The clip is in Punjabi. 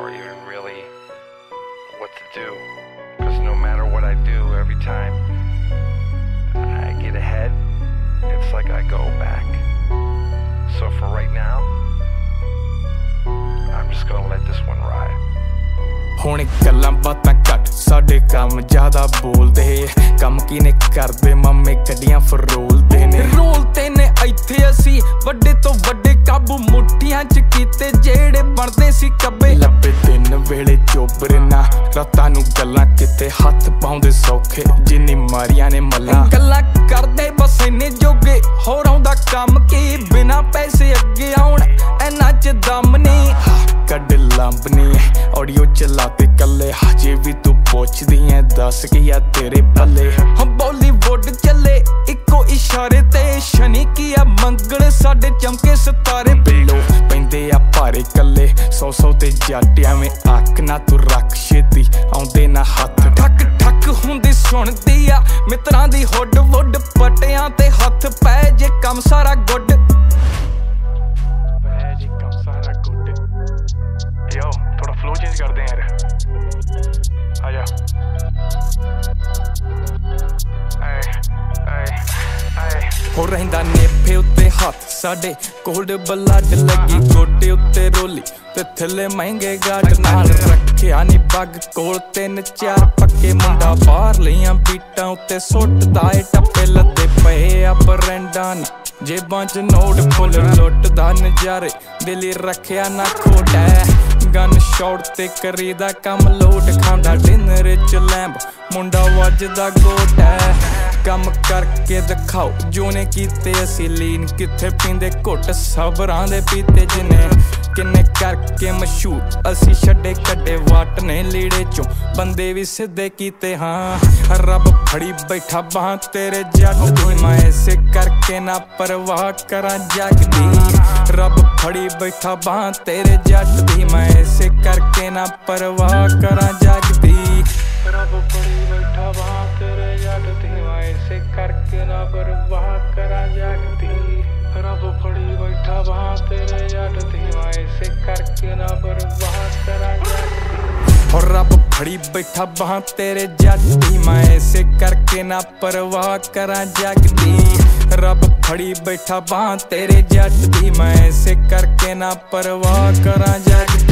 or even really what to do. Because no matter what I do, every time I get ahead, it's like I go back. So for right now, I'm just gonna let this one ride. ਹੁਣ ਗੱਲਾਂ ਬਾਤਾਂ ਘੱਟ ਸਾਡੇ ਕੰਮ ਜ਼ਿਆਦਾ ਬੋਲਦੇ ਕੰਮ ਕਿਨੇ ਕਰਦੇ ਮੰਮੇ ਗੱਡੀਆਂ ਫਰੋਲਦੇ ਨੇ ਰੋਲਤੇ ਨੇ ਇੱਥੇ ਅਸੀਂ ਵੱਡੇ ਤੋਂ ਵੱਡੇ ਕਾਬੂ ਮੁੱਠੀਆਂ 'ਚ ਕੀਤੇ ਜਿਹੜੇ ਬਣਦੇ ਸੀ ਕੱਬੇ ਵੇਲੇ ਚੋਬਰ ਨਾ ਰਾਤਾਂ ਨੂੰ ਗੱਲਾਂ ਕਿਤੇ ਹੱਥ ਪਾਉਂਦੇ ਸੌਖੇ। ਜਿੰਨੀ ਮਾਰੀਆਂ ਨੇ ਮੱਲਾਂ। ਗੱਲਾਂ ਕਰਦੇ ਬਸ ਇੰਨੇ ਜੋਗੇ। ਹੋਰ ਆਉਂਦਾ ਕੰਮ ਕੀ? ਬਿਨਾ ਪੈਸੇ ਅੱਗੇ ਆਉਣ। ਐਨਾ ਚ ਦਮ ਨਹੀਂ ਕੱਢ ਲੰਬਨੀ ਆਡੀਓ ਚਲਾਤੇ ਕੱਲੇ ਹਜੇ ਵੀ ਤੂੰ ਪੁੱਛਦੀ ਐ ਦੱਸ ਕੀ ਆ ਤੇਰੇ ਪੱਲੇ? ਹਮ ਬਾਲੀਵੁੱਡ ਚੱਲੇ। ਇੱਕੋ ਇਸ਼ਾਰੇ ਤੇ। ਸ਼ਨੀ ਕੀ ਆ? ਮੰਗਲ ਸਾਡੇ ਚਮਕੇ ਸਿਤਾਰੇ। ਬਿੱਲੋ ਪੈਂਦੇ ਆ ਭਾਰੇ ਕੱਲੇ, ਸੌ ਸੌ ਤੇ ਜੱਟ ਐਵੇਂ ਅੱਖ ਨਾ ਤੂੰ ਰੱਖ ਛੇਤੀ, ਆਉਂਦੇ ਨਾ ਹੱਥ। ਠੱਕ ਠੱਕ ਹੁੰਦੀ ਸੁਣਦੀ ਆ, ਮਿੱਤਰਾਂ ਦੀ ਹੁੱਡ ਵੁੱਡ ਪਟਿਆਂ ਤੇ ਹੱਥ ਪੈ ਜੇ ਕੰਮ ਸਾਰਾ ਹੋ ਰਹਿੰਦਾ ਨੇਫੇ ਉੱਤੇ ਹੱਥ, ਸਾਡੇ ਕੋਲਡ ਬਲੱਡ ਲੱਗੀ, ਗੋਡੇ ਉੱਤੇ ਰੋਲੀ, ਤੇ ਥੱਲੇ ਮਹਿੰਗੇ ਗਾਡ ਨਾਲ ਰੱਖਿਆ ਨੀ ਬੱਗ ਕੋਲ ਤਿੰਨ ਚਾਰ ਪੱਕੇ ਮੁੰਡਾ, ਬਾਹਰ ਲਈਆਂ ਬੀਟਾਂ ਉੱਤੇ ਸੁੱਟਦਾ ਏ, ਟੱਪੇ ਲੱਦੇ ਪਏ ਆ ਬਰੈਂਡਾਂ ਜੇਬਾਂ 'ਚ ਨੋਟ ਫੁੱਲ, ਲੁੱਟਦਾ ਨਜ਼ਾਰੇ, ਦਿਲੀ ਰੱਖਿਆ ਨਾ ਖੋਟਾ ਗਨ ਸ਼ਾਟ ਤੇ ਕਰੀਦਾ ਕੰਮ, ਲੋਟ ਖਾਂਦਾ ਡਿਨਰ ਚ ਲੈਂਬ, ਮੁੰਡਾ ਵੱਜਦਾ ਗੋਟਾ ਕੰਮ ਕਰਕੇ ਦਿਖਾਓ। ਜੋ ਕੀਤੇ ਅਸੀਂ ਲੀਨ, ਕਿੱਥੇ ਪੀਂਦੇ ਘੁੱਟ ਸਬਰਾਂ ਦੇ ਪੀਤੇ ਜਿਨੇ। ਕਿੰਨੇ ਕਰਕੇ ਮਸ਼ਹੂਰ, ਅਸੀਂ ਛੱਡੇ ਕੱਡੇ ਵਾਟ ਨੇ ਲੀੜੇ ਚੋਂ। ਬੰਦੇ ਵੀ ਸਿੱਧੇ ਕੀਤੇ, ਹਾਂ, ਰੱਬ ਫੜੀ ਬੈਠਾ ਬਾਹ ਤੇਰੇ ਜੱਟ ਦੀ ਮੈਂ ਐਸੇ ਕਰਕੇ ਨਾ ਪਰਵਾਹ ਕਰਾਂ ਜਗਦੀ ਰੱਬ ਫੜੀ ਬੈਠਾ ਬਾਹ ਤੇਰੇ ਜੱਟ ਦੀ। ਮੈਂ ਐਸੇ ਕਰਕੇ ਨਾ ਪਰਵਾਹ ਕਰਾਂ ਜਗਦੀ ਰੱਬ ਫੜੀ ਬੈਠਾ ਬਾਹ ਤੇਰੇ ਜੱਟ ਦੀ ਕਰਕੇ ਨਾ ਪਰਵਾਹ ਕਰਾਂ ਜੱਗ ਰੱਬ ਫੜੀ ਬੈਠਾ ਬਾਹ ਤੇਰੇ ਜੱਟ ਦੀ ਮੈਂ ਐਸੇ ਕਰਕੇ ਨਾ ਪਰਵਾਹ ਕਰਾਂ ਜੱਗ ਹੋ ਰੱਬ ਫੜੀ ਬੈਠਾ ਬਾਹ ਤੇਰੇ ਜੱਟ ਮੈਂ ਐਸੇ ਕਰਕੇ ਨਾ ਪਰਵਾਹ ਕਰਾਂ ਜੱਗ ਰੱਬ ਫੜੀ ਬੈਠਾ ਬਾਹ ਤੇਰੇ ਜੱਟ ਦੀ ਮੈਂ ਐਸੇ ਕਰਕੇ ਨਾ ਪਰਵਾਹ ਕਰਾਂ ਜੱਗ